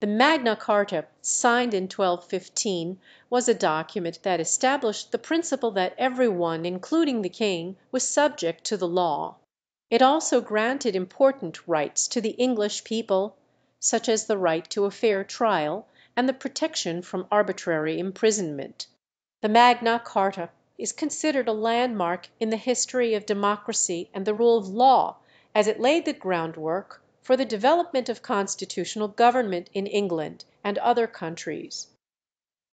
The Magna Carta, signed in 1215, was a document that established the principle that every one, including the king, was subject to the law. It also granted important rights to the English people, such as the right to a fair trial and the protection from arbitrary imprisonment. The Magna Carta is considered a landmark in the history of democracy and the rule of law, as it laid the groundwork for the development of constitutional government in England and other countries.